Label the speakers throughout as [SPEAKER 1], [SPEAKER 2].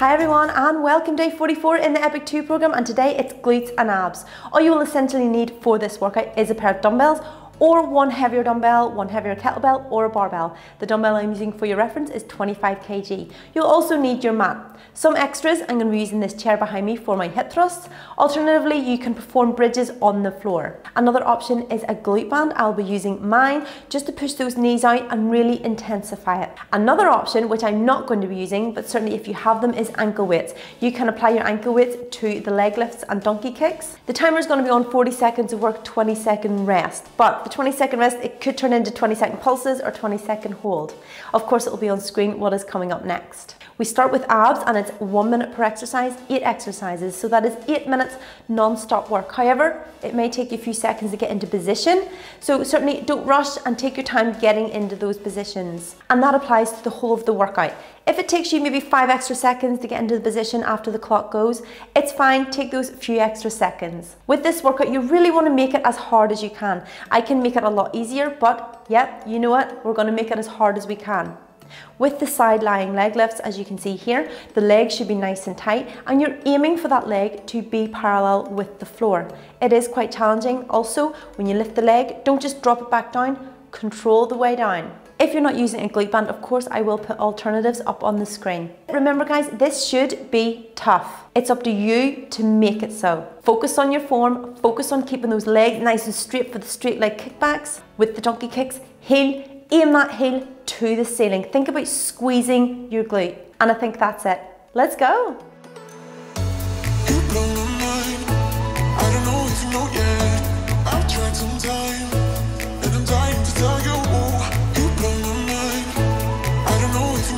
[SPEAKER 1] Hi everyone and welcome day 44 in the Epic 2 program and today it's glutes and abs. All you will essentially need for this workout is a pair of dumbbells or one heavier dumbbell, one heavier kettlebell or a barbell. The dumbbell I'm using for your reference is 25 kg. You'll also need your mat. Some extras, I'm going to be using this chair behind me for my hip thrusts. Alternatively, you can perform bridges on the floor. Another option is a glute band. I'll be using mine just to push those knees out and really intensify it. Another option, which I'm not going to be using, but certainly if you have them, is ankle weights. You can apply your ankle weights to the leg lifts and donkey kicks. The timer is going to be on 40 seconds of work, 20 second rest. But the 20 second rest, it could turn into 20 second pulses or 20 second hold. Of course, it will be on screen what is coming up next. We start with abs and it's one minute per exercise, eight exercises. So that is eight minutes non-stop work. However, it may take you a few seconds to get into position. So certainly don't rush and take your time getting into those positions. And that applies to the whole of the workout. If it takes you maybe five extra seconds to get into the position after the clock goes, it's fine, take those few extra seconds. With this workout, you really wanna make it as hard as you can. I can make it a lot easier, but yep, you know what? We're gonna make it as hard as we can. With the side lying leg lifts, as you can see here, the leg should be nice and tight and you're aiming for that leg to be parallel with the floor. It is quite challenging. Also, when you lift the leg, don't just drop it back down, control the way down. If you're not using a glute band, of course, I will put alternatives up on the screen. Remember guys, this should be tough. It's up to you to make it so. Focus on your form, focus on keeping those legs nice and straight for the straight leg kickbacks. With the donkey kicks, heel, aim that heel to the ceiling. Think about squeezing your glute. And I think that's it. Let's go.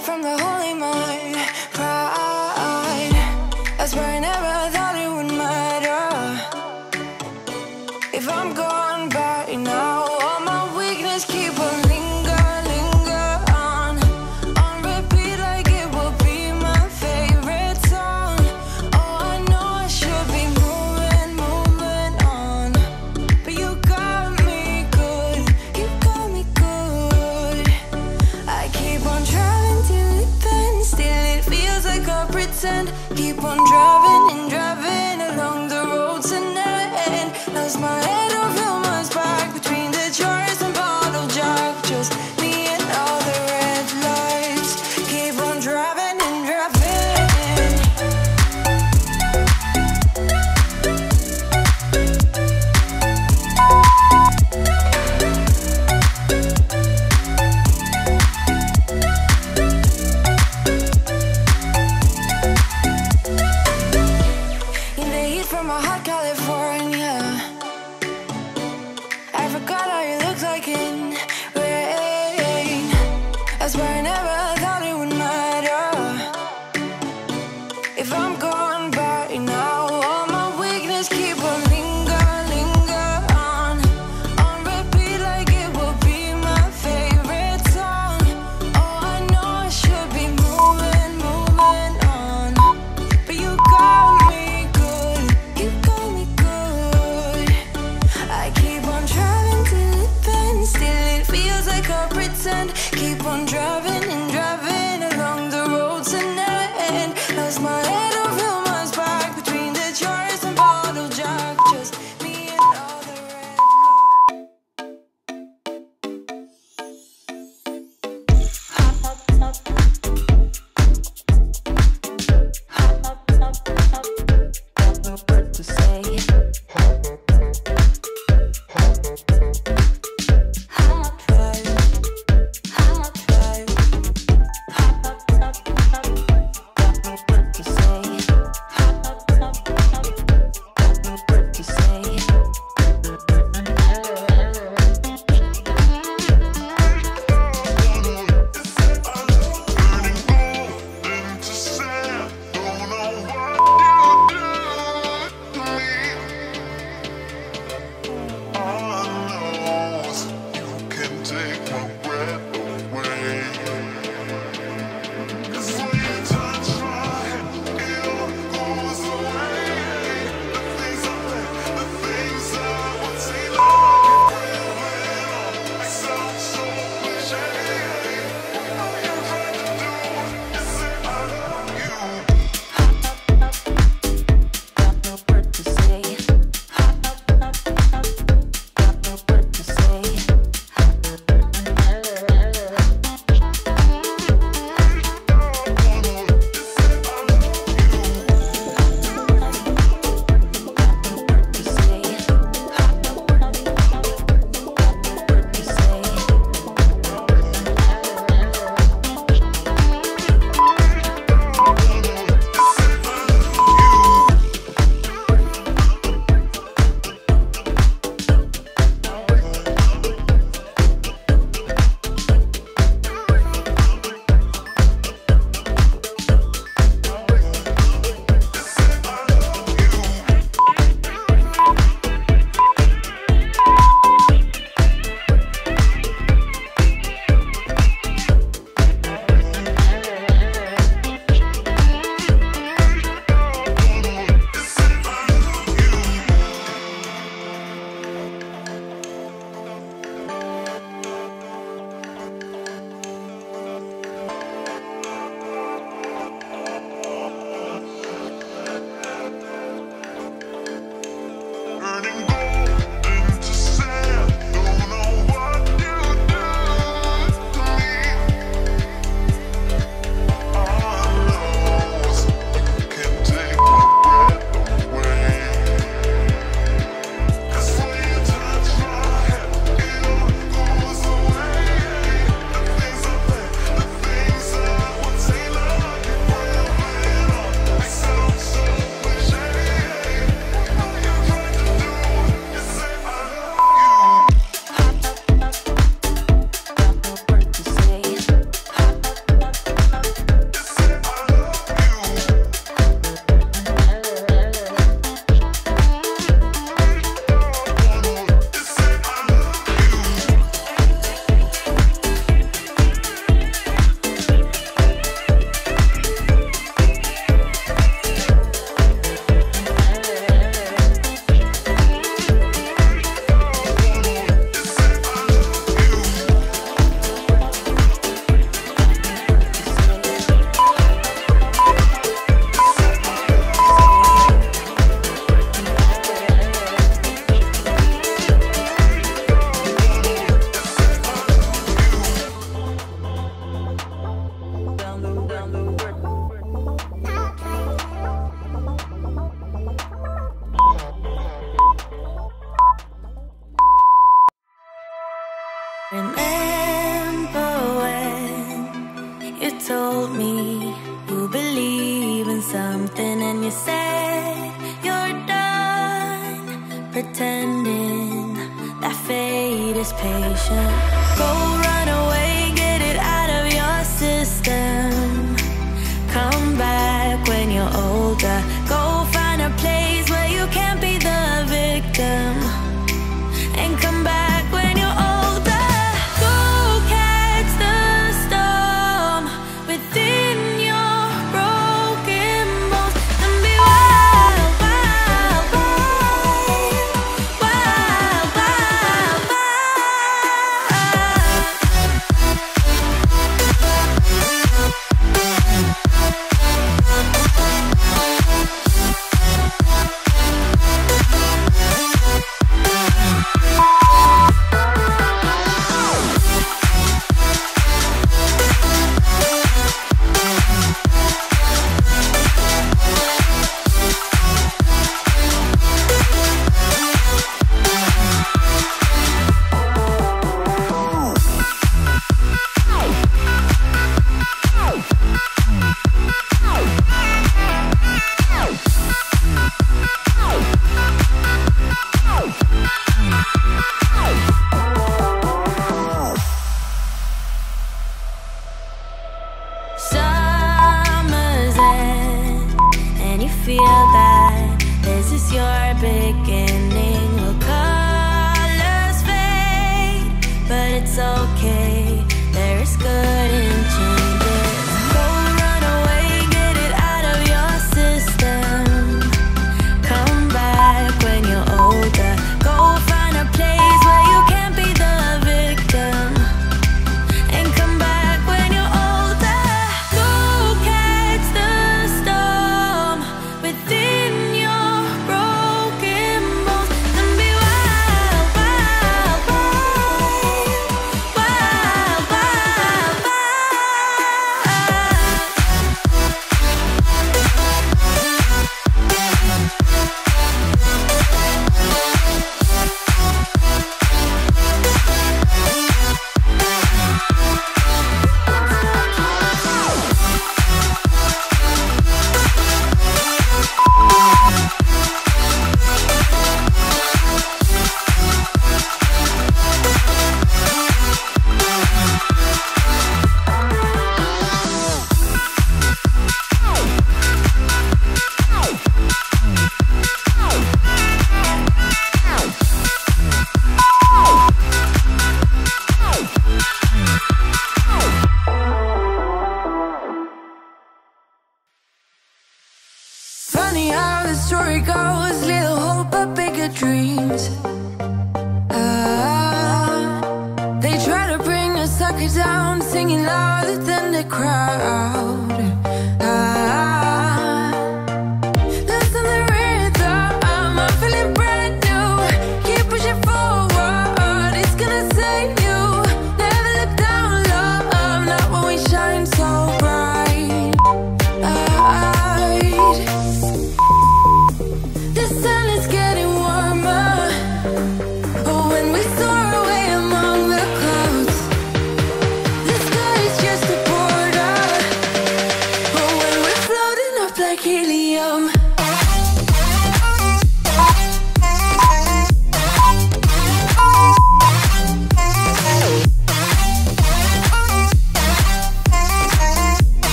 [SPEAKER 2] from the holy mind.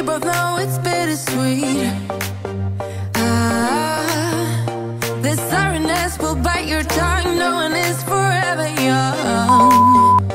[SPEAKER 2] we both know it's bittersweet. Ah, this sorrowness will bite your tongue. No one is forever young.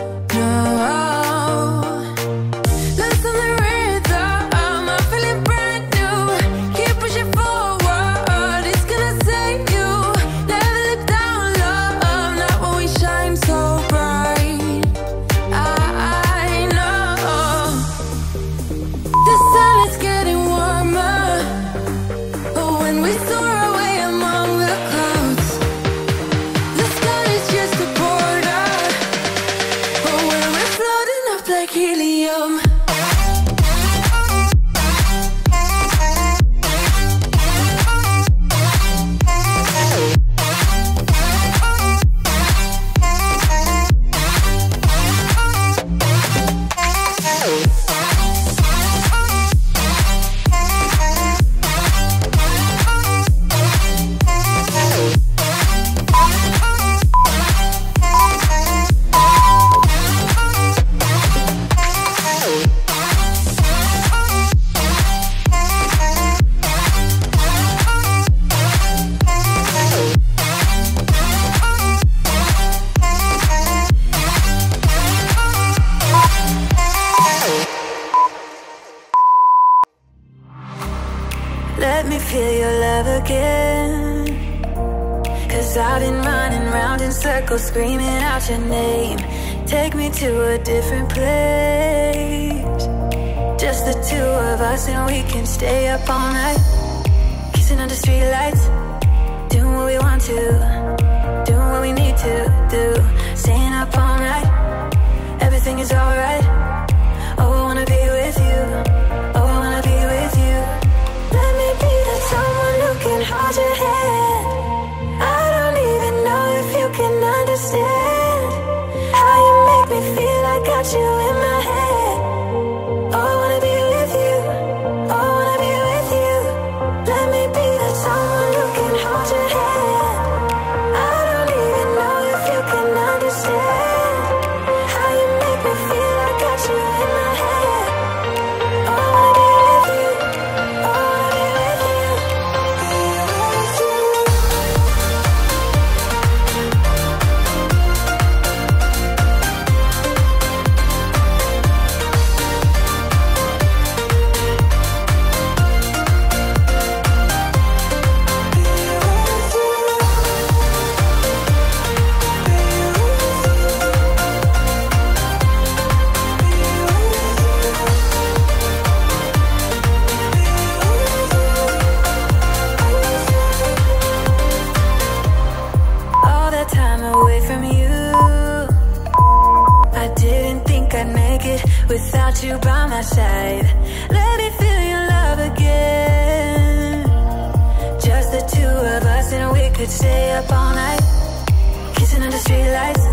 [SPEAKER 2] The
[SPEAKER 3] two of us, and we can stay up all night. Kissing under streetlights, doing what we want to, doing what we need to do. Staying up all night, everything is alright. Oh, I wanna be with you. Oh, I wanna be with you. Let me be the someone who can hold your hand. I don't even know if you can understand how you make me feel. I got you in my Let me feel your love again. Just the two of us, and we could stay up all night, kissing under streetlights,